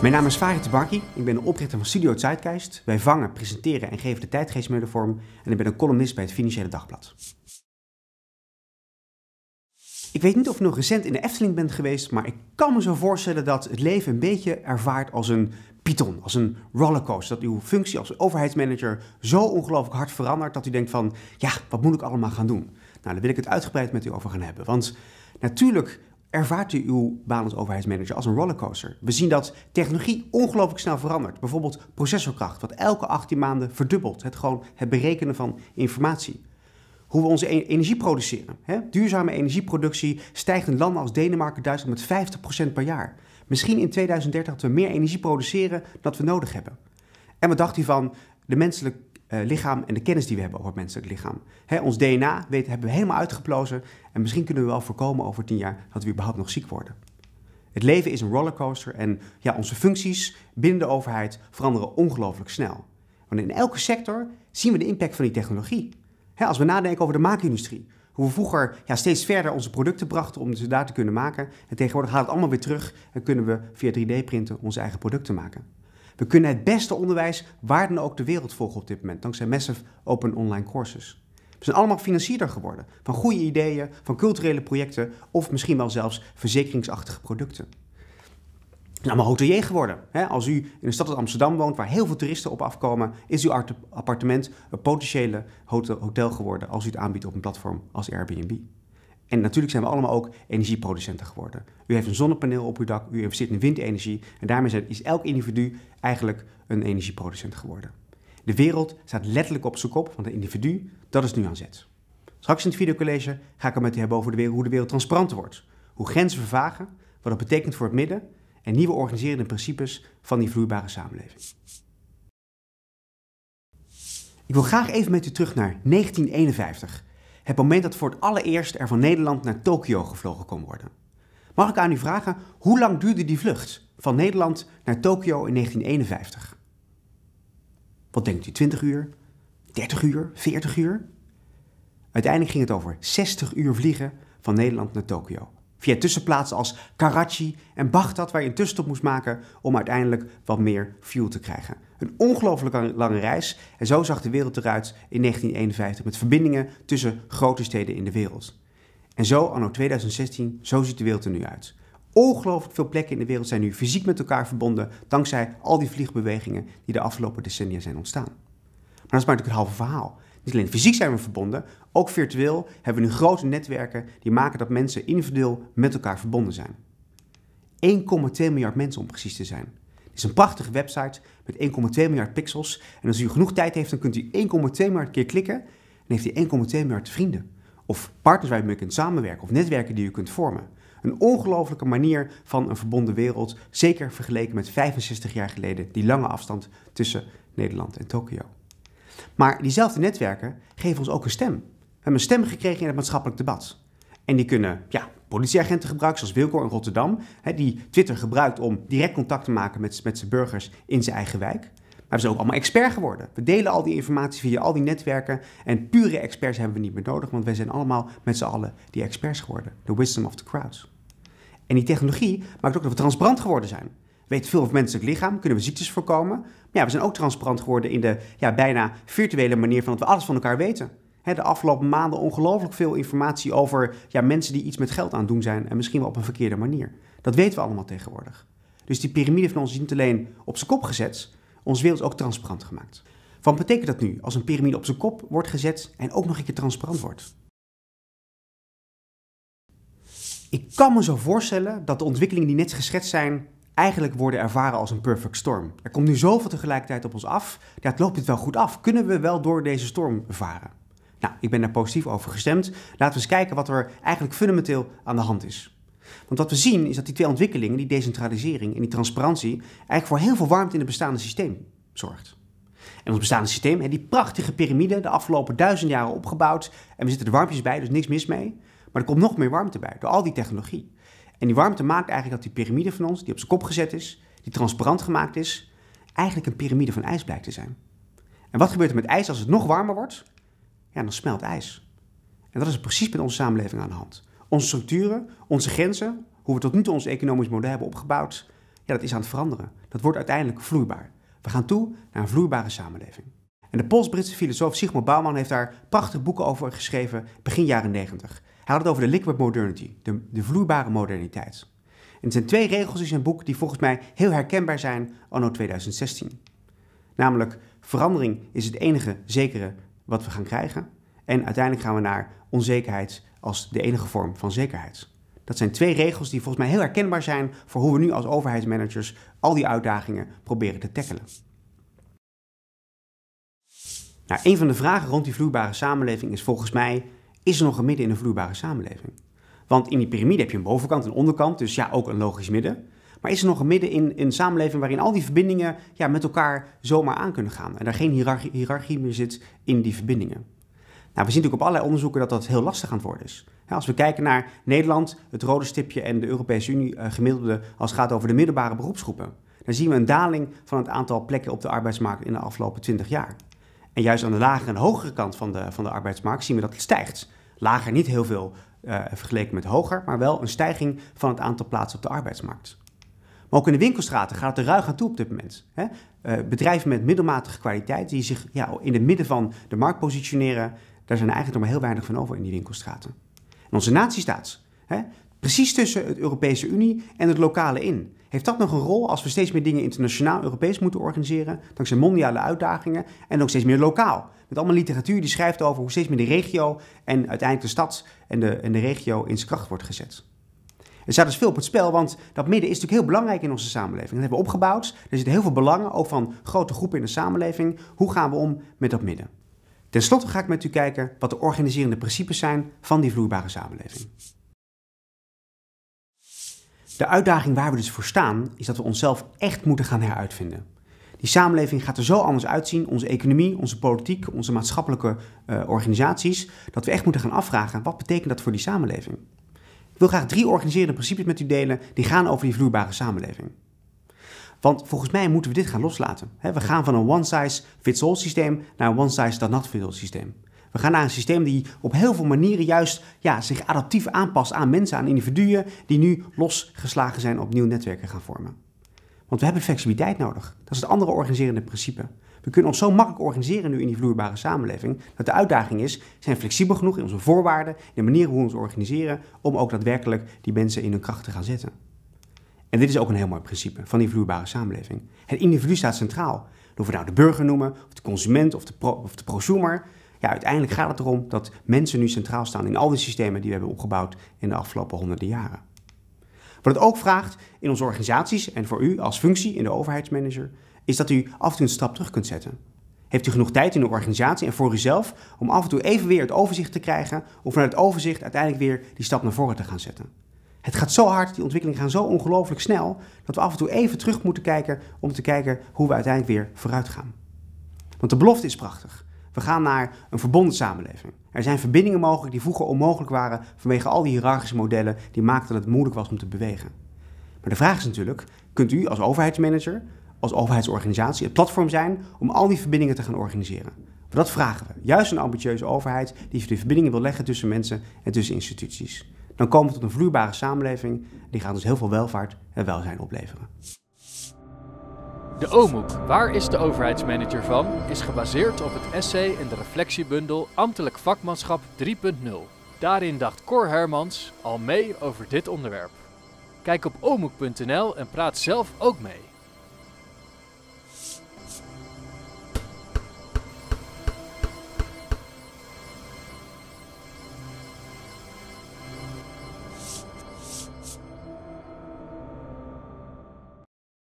Mijn naam is Farid Tabaki. Ik ben de oprichter van Studio Zeitgeist. Wij vangen, presenteren en geven de tijdgeestmede vorm. En ik ben een columnist bij het Financiële Dagblad. Ik weet niet of je nog recent in de Efteling bent geweest, maar ik kan me zo voorstellen dat het leven een beetje ervaart als een python, als een rollercoaster. Dat uw functie als overheidsmanager zo ongelooflijk hard verandert dat u denkt van, ja, wat moet ik allemaal gaan doen? Nou, daar wil ik het uitgebreid met u over gaan hebben. Want natuurlijk ervaart u uw baan als overheidsmanager als een rollercoaster. We zien dat technologie ongelooflijk snel verandert. Bijvoorbeeld processorkracht, wat elke 18 maanden verdubbelt. Het gewoon het berekenen van informatie. Hoe we onze e- energie produceren. Hè? Duurzame energieproductie stijgt in landen als Denemarken, Duitsland met 50% per jaar. Misschien in 2030 dat we meer energie produceren dan we nodig hebben. En wat dacht u van de menselijk uh, lichaam en de kennis die we hebben over het menselijk lichaam? Hè, ons DNA weet, hebben we helemaal uitgeplozen en misschien kunnen we wel voorkomen over tien jaar dat we überhaupt nog ziek worden. Het leven is een rollercoaster en ja, onze functies binnen de overheid veranderen ongelooflijk snel. Want in elke sector zien we de impact van die technologie. Hè, als we nadenken over de maakindustrie, hoe we vroeger ja, steeds verder onze producten brachten om ze daar te kunnen maken. En tegenwoordig gaat het allemaal weer terug en kunnen we via 3D-printen onze eigen producten maken. We kunnen het beste onderwijs waar dan ook de wereld volgen op dit moment, dankzij massive open online courses. We zijn allemaal financierder geworden van goede ideeën, van culturele projecten of misschien wel zelfs verzekeringsachtige producten. We zijn hotelier geworden. Als u in de stad als Amsterdam woont, waar heel veel toeristen op afkomen, is uw appartement een potentiële hotel geworden als u het aanbiedt op een platform als Airbnb. En natuurlijk zijn we allemaal ook energieproducenten geworden. U heeft een zonnepaneel op uw dak, u investeert in windenergie en daarmee is elk individu eigenlijk een energieproducent geworden. De wereld staat letterlijk op zijn kop, want het individu, dat is nu aan zet. Straks in het videocollege ga ik het met u hebben over de wereld, hoe de wereld transparanter wordt. Hoe grenzen vervagen, wat dat betekent voor het midden en nieuwe organiserende principes van die vloeibare samenleving. Ik wil graag even met u terug naar 1951, het moment dat voor het allereerst er van Nederland naar Tokio gevlogen kon worden. Mag ik aan u vragen, hoe lang duurde die vlucht van Nederland naar Tokio in 1951? Wat denkt u, 20 uur? 30 uur? 40 uur? Uiteindelijk ging het over 60 uur vliegen van Nederland naar Tokio. Via tussenplaatsen als Karachi en Baghdad, waar je een tussenstop moest maken om uiteindelijk wat meer fuel te krijgen. Een ongelooflijk lange reis en zo zag de wereld eruit in 1951 met verbindingen tussen grote steden in de wereld. En zo, anno 2016, zo ziet de wereld er nu uit. Ongelooflijk veel plekken in de wereld zijn nu fysiek met elkaar verbonden dankzij al die vliegbewegingen die de afgelopen decennia zijn ontstaan. Maar dat is maar natuurlijk het halve verhaal. Niet alleen fysiek zijn we verbonden, ook virtueel hebben we nu grote netwerken die maken dat mensen individueel met elkaar verbonden zijn. 1,2 miljard mensen om precies te zijn. Is een prachtige website met 1,2 miljard pixels. En als u genoeg tijd heeft, dan kunt u 1,2 miljard keer klikken en heeft u 1,2 miljard vrienden. Of partners waar u mee kunt samenwerken of netwerken die u kunt vormen. Een ongelofelijke manier van een verbonden wereld, zeker vergeleken met 65 jaar geleden, die lange afstand tussen Nederland en Tokio. Maar diezelfde netwerken geven ons ook een stem. We hebben een stem gekregen in het maatschappelijk debat. En die kunnen ja, politieagenten gebruiken, zoals Wilco in Rotterdam, hè, die Twitter gebruikt om direct contact te maken met, met zijn burgers in zijn eigen wijk. Maar we zijn ook allemaal expert geworden. We delen al die informatie via al die netwerken. En pure experts hebben we niet meer nodig, want wij zijn allemaal met z'n allen die experts geworden. The wisdom of the crowds. En die technologie maakt ook dat we transparant geworden zijn. We weten veel over menselijk lichaam, kunnen we ziektes voorkomen. Maar ja, we zijn ook transparant geworden in de ja, bijna virtuele manier van dat we alles van elkaar weten. De afgelopen maanden ongelooflijk veel informatie over ja, mensen die iets met geld aan het doen zijn en misschien wel op een verkeerde manier. Dat weten we allemaal tegenwoordig. Dus die piramide van ons is niet alleen op zijn kop gezet, onze wereld is ook transparant gemaakt. Wat betekent dat nu als een piramide op zijn kop wordt gezet en ook nog een keer transparant wordt? Ik kan me zo voorstellen dat de ontwikkelingen die net geschetst zijn eigenlijk worden ervaren als een perfect storm. Er komt nu zoveel tegelijkertijd op ons af. Ja, het loopt dit wel goed af. Kunnen we wel door deze storm varen? Nou, ik ben daar positief over gestemd. Laten we eens kijken wat er eigenlijk fundamenteel aan de hand is. Want wat we zien is dat die twee ontwikkelingen, die decentralisering en die transparantie, eigenlijk voor heel veel warmte in het bestaande systeem zorgt. En ons bestaande systeem, die prachtige piramide, de afgelopen duizend jaren opgebouwd. En we zitten er warmpjes bij, dus niks mis mee. Maar er komt nog meer warmte bij, door al die technologie. En die warmte maakt eigenlijk dat die piramide van ons, die op zijn kop gezet is, die transparant gemaakt is, eigenlijk een piramide van ijs blijkt te zijn. En wat gebeurt er met ijs als het nog warmer wordt? Ja, dan smelt ijs. En dat is precies met onze samenleving aan de hand. Onze structuren, onze grenzen, hoe we tot nu toe ons economisch model hebben opgebouwd, ja, dat is aan het veranderen. Dat wordt uiteindelijk vloeibaar. We gaan toe naar een vloeibare samenleving. En de Pools-Britse filosoof Sigmund Bauman heeft daar prachtige boeken over geschreven begin jaren 90. Hij had het over de liquid modernity, de, de vloeibare moderniteit. En er zijn twee regels in zijn boek die volgens mij heel herkenbaar zijn anno 2016. Namelijk, verandering is het enige zekere wat we gaan krijgen. En uiteindelijk gaan we naar onzekerheid als de enige vorm van zekerheid. Dat zijn twee regels die volgens mij heel herkenbaar zijn voor hoe we nu als overheidsmanagers al die uitdagingen proberen te tackelen. Nou, een van de vragen rond die vloeibare samenleving is volgens mij: is er nog een midden in een vloeibare samenleving? Want in die piramide heb je een bovenkant en een onderkant, dus ja, ook een logisch midden. Maar is er nog een midden in, een samenleving waarin al die verbindingen ja, met elkaar zomaar aan kunnen gaan en daar geen hiërarchie, meer zit in die verbindingen? Nou, we zien natuurlijk op allerlei onderzoeken dat dat heel lastig aan het worden is. als we kijken naar Nederland, het rode stipje en de Europese Unie uh, gemiddelde als het gaat over de middelbare beroepsgroepen, dan zien we een daling van het aantal plekken op de arbeidsmarkt in de afgelopen 20 jaar. En juist aan de lagere en hogere kant van de, van de arbeidsmarkt zien we dat het stijgt. Lager niet heel veel uh, vergeleken met hoger, maar wel een stijging van het aantal plaatsen op de arbeidsmarkt. Maar ook in de winkelstraten gaat het er ruig aan toe op dit moment. Hè? Uh, bedrijven met middelmatige kwaliteit die zich ja, in het midden van de markt positioneren, daar zijn er eigenlijk nog maar heel weinig van over in die winkelstraten. En onze natiestaat, hè, precies tussen het Europese Unie en het lokale in. Heeft dat nog een rol als we steeds meer dingen internationaal Europees moeten organiseren, dankzij mondiale uitdagingen en ook steeds meer lokaal? Met allemaal literatuur die schrijft over hoe steeds meer de regio en uiteindelijk de stad en de, en de regio in zijn kracht wordt gezet. Er staat dus veel op het spel, want dat midden is natuurlijk heel belangrijk in onze samenleving. Dat hebben we opgebouwd. Er zitten heel veel belangen, ook van grote groepen in de samenleving. Hoe gaan we om met dat midden? Ten slotte ga ik met u kijken wat de organiserende principes zijn van die vloeibare samenleving. De uitdaging waar we dus voor staan, is dat we onszelf echt moeten gaan heruitvinden. Die samenleving gaat er zo anders uitzien, onze economie, onze politiek, onze maatschappelijke uh, organisaties, dat we echt moeten gaan afvragen, wat betekent dat voor die samenleving? Wil graag drie organiserende principes met u delen die gaan over die vloeibare samenleving. Want volgens mij moeten we dit gaan loslaten. We gaan van een one-size-fits-all systeem naar een one-size-does-not-fit-all systeem. We gaan naar een systeem die op heel veel manieren juist ja, zich adaptief aanpast aan mensen, aan individuen die nu losgeslagen zijn op nieuwe netwerken gaan vormen. Want we hebben flexibiliteit nodig. Dat is het andere organiserende principe. We kunnen ons zo makkelijk organiseren nu in die vloeibare samenleving, dat de uitdaging is, zijn flexibel genoeg in onze voorwaarden, in de manier hoe we ons organiseren, om ook daadwerkelijk die mensen in hun kracht te gaan zetten. En dit is ook een heel mooi principe van die vloeibare samenleving. Het individu staat centraal. Of we nou de burger noemen, of de consument, of de, pro, of de prosumer. Ja, uiteindelijk gaat het erom dat mensen nu centraal staan in al die systemen die we hebben opgebouwd in de afgelopen honderden jaren. Wat het ook vraagt in onze organisaties en voor u als functie in de overheidsmanager, is dat u af en toe een stap terug kunt zetten. Heeft u genoeg tijd in de organisatie en voor uzelf om af en toe even weer het overzicht te krijgen, om vanuit het overzicht uiteindelijk weer die stap naar voren te gaan zetten? Het gaat zo hard, die ontwikkelingen gaan zo ongelooflijk snel, dat we af en toe even terug moeten kijken om te kijken hoe we uiteindelijk weer vooruit gaan. Want de belofte is prachtig. We gaan naar een verbonden samenleving. Er zijn verbindingen mogelijk die vroeger onmogelijk waren vanwege al die hiërarchische modellen die maakten dat het moeilijk was om te bewegen. Maar de vraag is natuurlijk, kunt u als overheidsmanager, als overheidsorganisatie het platform zijn om al die verbindingen te gaan organiseren? Dat vragen we. Juist een ambitieuze overheid die de verbindingen wil leggen tussen mensen en tussen instituties. Dan komen we tot een vloeibare samenleving die gaat dus heel veel welvaart en welzijn opleveren. De OMOEK, waar is de overheidsmanager van, is gebaseerd op het essay in de reflectiebundel Ambtelijk Vakmanschap 3.0. Daarin dacht Cor Hermans al mee over dit onderwerp. Kijk op omoek.nl en praat zelf ook mee.